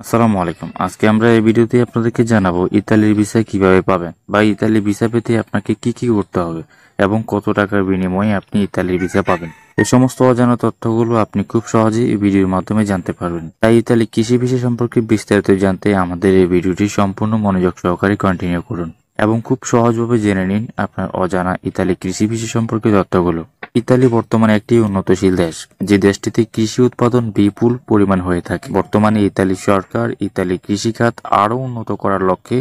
আসসালামু আলাইকুম। আজকে আমরা এই ভিডিওতে আপনাদেরকে জানাব ইতালির ভিসা কীভাবে পাবেন বা ইতালির ভিসা পেতে আপনাকে কি কি করতে হবে এবং কত টাকার বিনিময়ে আপনি ইতালির ভিসা পাবেন। এই সমস্ত অজানা তথ্যগুলো আপনি খুব সহজেই এই ভিডিওর মাধ্যমে জানতে পারবেন। তাই ইতালি কৃষি ভিসা সম্পর্কে বিস্তারিত জানতে আমাদের এই ভিডিওটি সম্পূর্ণ মনোযোগ সহকারে কন্টিনিউ করুন। এবং খুব সহজভাবে জেনে নিন আপনার অজানা ইতালি কৃষি বিষয় সম্পর্কে তথ্যগুলো। ইতালি বর্তমানে একটি উন্নতশীল দেশ, যে দেশটিতে কৃষি উৎপাদন বিপুল পরিমাণ হয়ে থাকে। বর্তমানে ইতালি সরকার ইতালি কৃষিখাত আরও উন্নত করার লক্ষ্যে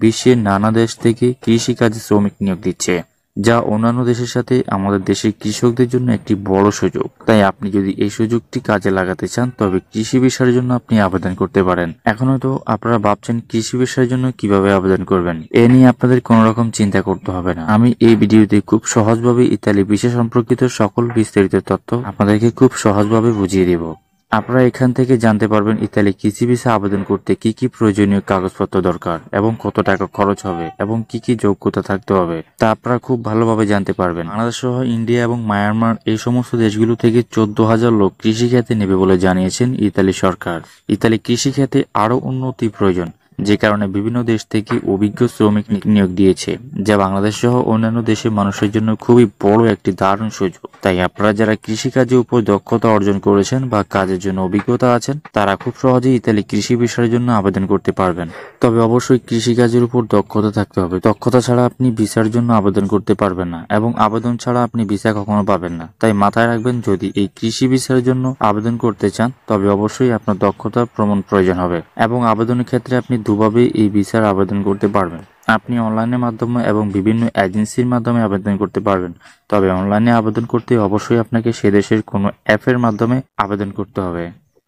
বিশ্বের নানা দেশ থেকে কৃষিকাজে শ্রমিক নিয়োগ দিচ্ছে। যা অন্যান্য দেশের সাথে আমাদের দেশের কৃষকদের জন্য একটি বড় সুযোগ। তাই আপনি যদি এই সুযোগটি কাজে লাগাতে চান, তবে কৃষি বিষয়ের জন্য আপনি আবেদন করতে পারেন। এখন হয়তো আপনারা ভাবছেন, কৃষি বিষয়ের জন্য কীভাবে আবেদন করবেন? এ নিয়ে আপনাদের কোনো রকম চিন্তা করতে হবে না। আমি এই ভিডিওতে খুব সহজভাবে ইতালি বিষয় সম্পর্কিত সকল বিস্তারিত তথ্য আপনাদেরকে খুব সহজভাবে বুঝিয়ে দেব। আপনারা এখান থেকে জানতে পারবেন ইতালি কৃষি ভিসা আবেদন করতে কি কি প্রয়োজনীয় কাগজপত্র দরকার এবং কত টাকা খরচ হবে এবং কি কি যোগ্যতা থাকতে হবে, তা আপনারা খুব ভালোভাবে জানতে পারবেন। বাংলাদেশ সহ ইন্ডিয়া এবং মায়ানমার এই সমস্ত দেশগুলো থেকে চোদ্দ হাজার লোক কৃষি খাতে নেবে বলে জানিয়েছেন ইতালি সরকার। ইতালি কৃষি খাতে আরও উন্নতি প্রয়োজন। যে কারণে বিভিন্ন দেশ থেকে অভিজ্ঞ শ্রমিক নিয়োগ দিয়েছে, যা বাংলাদেশ সহ অন্যান্য দেশের মানুষের জন্য খুবই বড় একটি দারুণ সুযোগ। তাই আপনারা যারা কৃষিকাজের উপর দক্ষতা অর্জন করেছেন বা কাজের জন্য অভিজ্ঞতা আছেন, তারা খুব সহজেই ইতালি কৃষি বিষয়ের জন্য আবেদন করতে পারবেন। তবে অবশ্যই কৃষিকাজের উপর দক্ষতা থাকতে হবে। দক্ষতা ছাড়া আপনি ভিসার জন্য আবেদন করতে পারবেন না এবং আবেদন ছাড়া আপনি ভিসা কখনো পাবেন না। তাই মাথায় রাখবেন, যদি এই কৃষি ভিসার জন্য আবেদন করতে চান, তবে অবশ্যই আপনার দক্ষতার প্রমাণ প্রয়োজন হবে এবং আবেদনের ক্ষেত্রে আপনি দুভাবে এই ভিসার আবেদন করতে পারবেন। আপনি অনলাইনের মাধ্যমে এবং বিভিন্ন এজেন্সির মাধ্যমে আবেদন করতে পারবেন। তবে অনলাইনে আবেদন করতে অবশ্যই আপনাকে সে দেশের কোনো অ্যাপের মাধ্যমে আবেদন করতে হবে।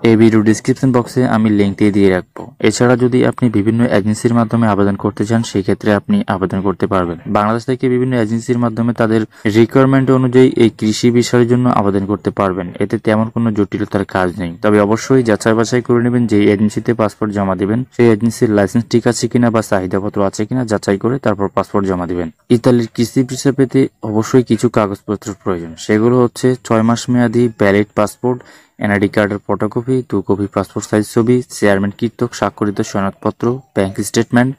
এই ভিডিও ডিসক্রিপশন বক্সে আমি লিঙ্কটি দিয়ে রাখব। এছাড়া যদি আপনি বিভিন্ন এজেন্সির মাধ্যমে আবেদন করতে চান সেই ক্ষেত্রে আপনি আবেদন করতে পারবেন। বাংলাদেশ থেকে বিভিন্ন এজেন্সির মাধ্যমে তাদের রিকোয়ারমেন্ট অনুযায়ী এই কৃষি বিষয়ের জন্য আবেদন করতে পারবেন। এতে তেমন কোনো জটিলতার কাজ নেই। তবে অবশ্যই যাচাই বাছাই করে নেবেন যে এজেন্সিতে পাসপোর্ট জমা দিবেন, সেই এজেন্সির লাইসেন্স ঠিক আছে কিনা বা চাহিদাপত্র আছে কিনা যাচাই করে তারপর পাসপোর্ট জমা দিবেন। ইতালির কৃষি ভিসা পেতে অবশ্যই কিছু কাগজপত্র প্রয়োজন। সেগুলো হচ্ছে ছয় মাস মেয়াদি ভ্যালিড পাসপোর্ট এনআইডি কার্ডের ফটোকপি দু কপি পাসপোর্ট সাইজ ছবি, চেয়ারম্যান কৃতক স্বাক্ষরিত সনদপত্র, ব্যাংক স্টেটমেন্ট,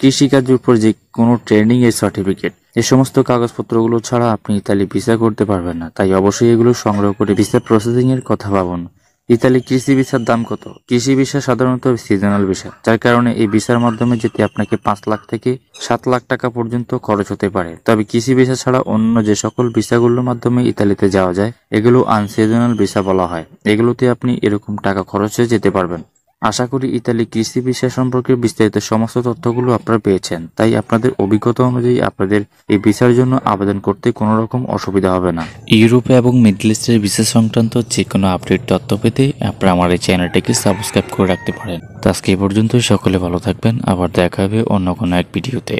কৃষিকাজের উপর যে কোনো ট্রেনিং এর সার্টিফিকেট। এ সমস্ত কাগজপত্রগুলো ছাড়া আপনি ইতালি ভিসা করতে পারবেন না। তাই অবশ্যই এগুলো সংগ্রহ করে ভিসা প্রসেসিং এর কথা ভাবুন। ইতালি কৃষি ভিসার দাম কত? কৃষি ভিসা সাধারণত সিজনাল ভিসা, যার কারণে এই ভিসার মাধ্যমে যেতে আপনাকে পাঁচ লাখ থেকে সাত লাখ টাকা পর্যন্ত খরচ হতে পারে। তবে কৃষি ভিসা ছাড়া অন্য যে সকল ভিসাগুলোর মাধ্যমে ইতালিতে যাওয়া যায়, এগুলো আনসিজনাল ভিসা বলা হয়। এগুলোতে আপনি এরকম টাকা খরচে যেতে পারবেন। আশা করি ইতালি কৃষি বিষয় সম্পর্কে বিস্তারিত সমস্ত তথ্যগুলো আপনারা পেয়েছেন। তাই আপনাদের অভিজ্ঞতা অনুযায়ী আপনাদের এই বিষয়ের জন্য আবেদন করতে কোনো রকম অসুবিধা হবে না। ইউরোপে এবং মিডল ইস্টের ভিসা সংক্রান্ত যে কোনো আপডেট তথ্য পেতে আপনারা আমার এই চ্যানেলটিকে সাবস্ক্রাইব করে রাখতে পারেন। তো আজকে এই পর্যন্তই, সকলে ভালো থাকবেন, আবার দেখা হবে অন্য কোনো এক ভিডিওতে।